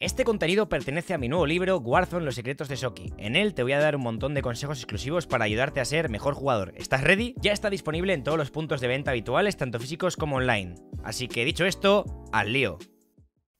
Este contenido pertenece a mi nuevo libro Warzone Los secretos de Soki. En él te voy a dar un montón de consejos exclusivos para ayudarte a ser mejor jugador. ¿Estás ready? Ya está disponible en todos los puntos de venta habituales, tanto físicos como online. Así que dicho esto, al lío.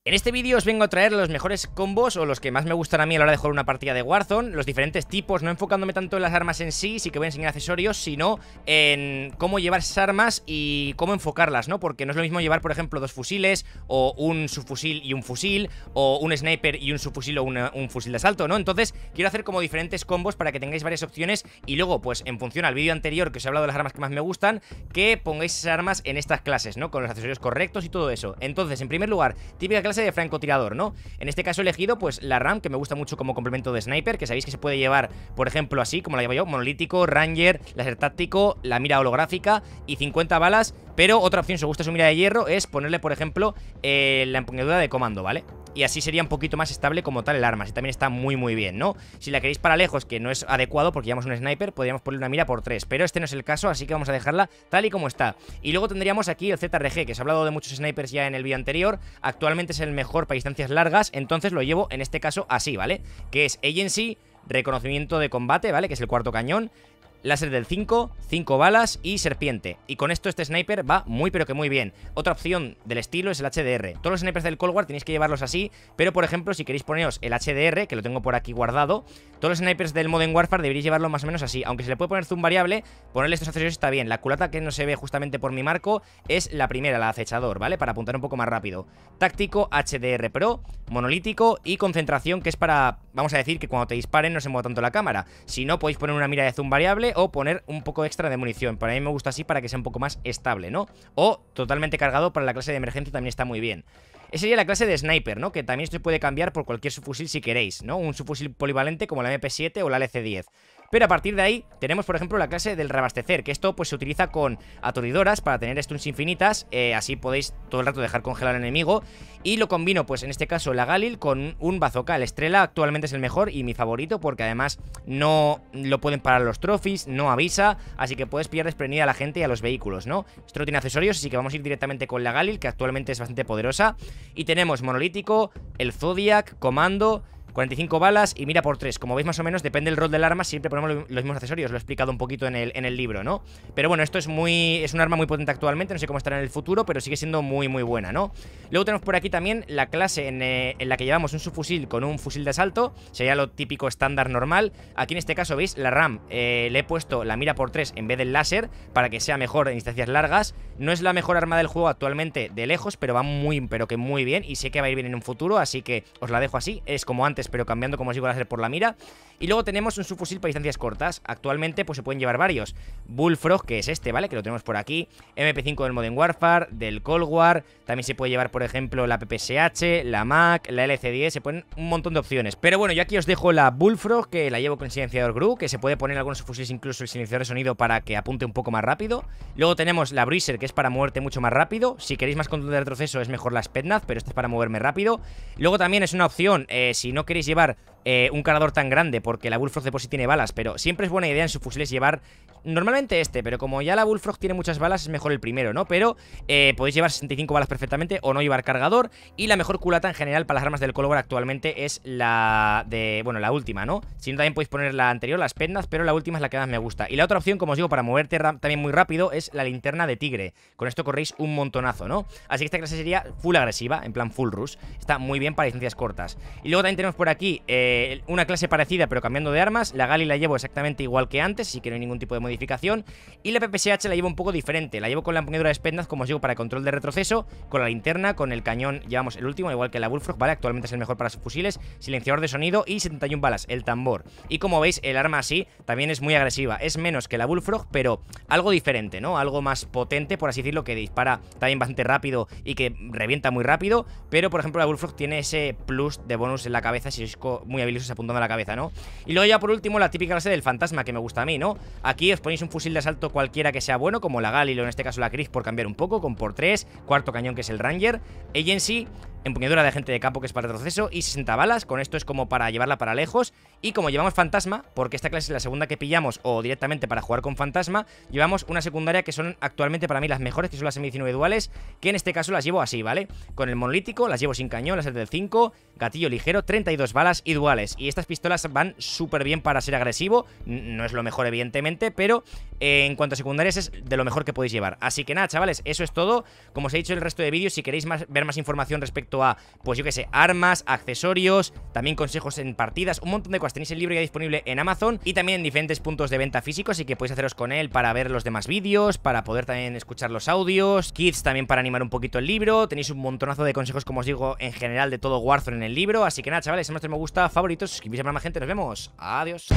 En este vídeo os vengo a traer los mejores combos o los que más me gustan a mí a la hora de jugar una partida de Warzone, los diferentes tipos, no enfocándome tanto en las armas en sí, sí que voy a enseñar accesorios, sino en cómo llevar esas armas y cómo enfocarlas, ¿no? Porque no es lo mismo llevar, por ejemplo, dos fusiles o un subfusil y un fusil o un sniper y un subfusil o un fusil de asalto, ¿no? Entonces quiero hacer como diferentes combos para que tengáis varias opciones y luego, pues en función al vídeo anterior que os he hablado de las armas que más me gustan, que pongáis esas armas en estas clases, ¿no? Con los accesorios correctos y todo eso. Entonces, en primer lugar, típica clase de francotirador, ¿no? En este caso he elegido pues la RAM, que me gusta mucho como complemento de sniper, que sabéis que se puede llevar, por ejemplo, así, como la llevo yo, monolítico, ranger, láser táctico, la mira holográfica y 50 balas, pero otra opción, si os gusta su mira de hierro, es ponerle, por ejemplo, eh, la empuñadura de comando, ¿vale? Y así sería un poquito más estable como tal el arma, así también está muy muy bien, ¿no? Si la queréis para lejos, que no es adecuado porque llevamos un sniper, podríamos ponerle una mira por 3, pero este no es el caso, así que vamos a dejarla tal y como está. Y luego tendríamos aquí el ZRG, que se ha hablado de muchos snipers ya en el vídeo anterior, actualmente es el mejor para distancias largas, entonces lo llevo en este caso así, ¿vale? Que es agency, reconocimiento de combate, ¿vale? Que es el cuarto cañón láser del 5, 5 balas y serpiente. Y con esto este sniper va muy pero que muy bien. Otra opción del estilo es el HDR. Todos los snipers del Cold War tenéis que llevarlos así, pero por ejemplo si queréis poneros el HDR, que lo tengo por aquí guardado, todos los snipers del Modern Warfare deberéis llevarlo más o menos así. Aunque se le puede poner zoom variable, ponerle estos accesorios está bien. La culata que no se ve justamente por mi marco es la primera, la acechador, ¿vale? Para apuntar un poco más rápido. Táctico, HDR Pro, monolítico y concentración, que es para, vamos a decir, que cuando te disparen no se mueva tanto la cámara. Si no, podéis poner una mira de zoom variable o poner un poco extra de munición. Para mí me gusta así para que sea un poco más estable, ¿no? O totalmente cargado para la clase de emergencia también está muy bien. Esa sería la clase de sniper, ¿no? Que también se puede cambiar por cualquier subfusil si queréis, ¿no? Un subfusil polivalente como la MP7 o la LC10. Pero a partir de ahí tenemos, por ejemplo, la clase del reabastecer, que esto pues se utiliza con aturdidoras para tener stuns infinitas, eh, así podéis todo el rato dejar congelar al enemigo. Y lo combino, pues en este caso, la Galil con un bazooka. El Estrella actualmente es el mejor y mi favorito porque además no lo pueden parar los trophies, no avisa, así que puedes pillar desprendida a la gente y a los vehículos, ¿no? Esto no tiene accesorios, así que vamos a ir directamente con la Galil, que actualmente es bastante poderosa. Y tenemos monolítico, el Zodiac, comando... 45 balas y mira por 3 Como veis más o menos, depende del rol del arma Siempre ponemos los mismos accesorios, lo he explicado un poquito en el, en el libro, ¿no? Pero bueno, esto es muy es un arma muy potente actualmente No sé cómo estará en el futuro, pero sigue siendo muy muy buena, ¿no? Luego tenemos por aquí también la clase en, eh, la que llevamos un subfusil con un fusil de asalto Sería lo típico estándar normal Aquí en este caso, ¿veis? La RAM eh, le he puesto la mira por 3 en vez del láser Para que sea mejor en distancias largas No es la mejor arma del juego actualmente de lejos Pero va muy, pero que muy bien Y sé que va a ir bien en un futuro, así que os la dejo así Es como antes pero cambiando, como os digo, a hacer por la mira. Y luego tenemos un subfusil para distancias cortas. Actualmente, pues se pueden llevar varios. Bullfrog, que es este, ¿vale? Que lo tenemos por aquí. MP5 del Modern Warfare, del Cold War. También se puede llevar, por ejemplo, la PPSH, la Mac, la LC10. Se ponen un montón de opciones. Pero bueno, yo aquí os dejo la Bullfrog, que la llevo con silenciador GRU, que se puede poner en algunos subfusiles incluso el silenciador de sonido para que apunte un poco más rápido. Luego tenemos la Bruiser, que es para moverte mucho más rápido. Si queréis más control de retroceso, es mejor la Spetnaz, pero este es para moverme rápido. Luego también es una opción, eh, si no queréis llevar eh, un cargador tan grande porque la Bullfrog de por sí tiene balas, pero siempre es buena idea en sus fusiles llevar normalmente este, pero como ya la Bullfrog tiene muchas balas es mejor el primero, ¿no? Pero eh, podéis llevar 65 balas perfectamente o no llevar cargador y la mejor culata en general para las armas del Cold actualmente es la de, bueno, la última, ¿no? Si no también podéis poner la anterior, las pendas, pero la última es la que más me gusta. Y la otra opción, como os digo, para moverte también muy rápido es la linterna de tigre. Con esto corréis un montonazo, ¿no? Así que esta clase sería full agresiva, en plan full rush. Está muy bien para distancias cortas. Y luego también tenemos por aquí eh, una clase parecida pero cambiando de armas. La Gali la llevo exactamente igual que antes, así que no hay ningún tipo de modificación. Y la PPSH la llevo un poco diferente. La llevo con la empuñadura de Spendaz, como os digo, para control de retroceso. Con la linterna, con el cañón, llevamos el último, igual que la Bullfrog, ¿vale? Actualmente es el mejor para sus fusiles. Silenciador de sonido y 71 balas, el tambor. Y como veis, el arma así también es muy agresiva. Es menos que la Bullfrog, pero algo diferente, ¿no? Algo más potente, por así decirlo, que dispara también bastante rápido y que revienta muy rápido. Pero, por ejemplo, la Bullfrog tiene ese plus de bonus en la cabeza si sois muy habilidosos apuntando a la cabeza, ¿no? Y luego ya por último la típica clase del fantasma que me gusta a mí, ¿no? Aquí os ponéis un fusil de asalto cualquiera que sea bueno, como la Galil o en este caso la Chris por cambiar un poco, con por 3, cuarto cañón que es el Ranger, Agency, empuñadura de agente de campo que es para retroceso y 60 balas, con esto es como para llevarla para lejos y como llevamos fantasma, porque esta clase es la segunda que pillamos o directamente para jugar con fantasma, llevamos una secundaria que son actualmente para mí las mejores, que son las M19 duales, que en este caso las llevo así, ¿vale? Con el monolítico, las llevo sin cañón, las del 5, gatillo ligero, 32 balas y duales, y estas pistolas van súper bien para ser agresivo, no es lo mejor evidentemente, pero eh, en cuanto a secundarias es de lo mejor que podéis llevar. Así que nada, chavales, eso es todo, como os he dicho el resto de vídeos, si queréis ver más información respecto a, pues yo que sé, armas, accesorios, también consejos en partidas, un montón de cosas, tenéis el libro ya disponible en Amazon y también en diferentes puntos de venta físicos, así que podéis haceros con él para ver los demás vídeos, para poder también escuchar los audios, kits también para animar un poquito el libro, tenéis un montonazo de consejos, como os digo, en general de todo Warzone en el libro, así que nada, chavales, si me gusta, favoritos, suscribís a más gente, nos vemos, adiós.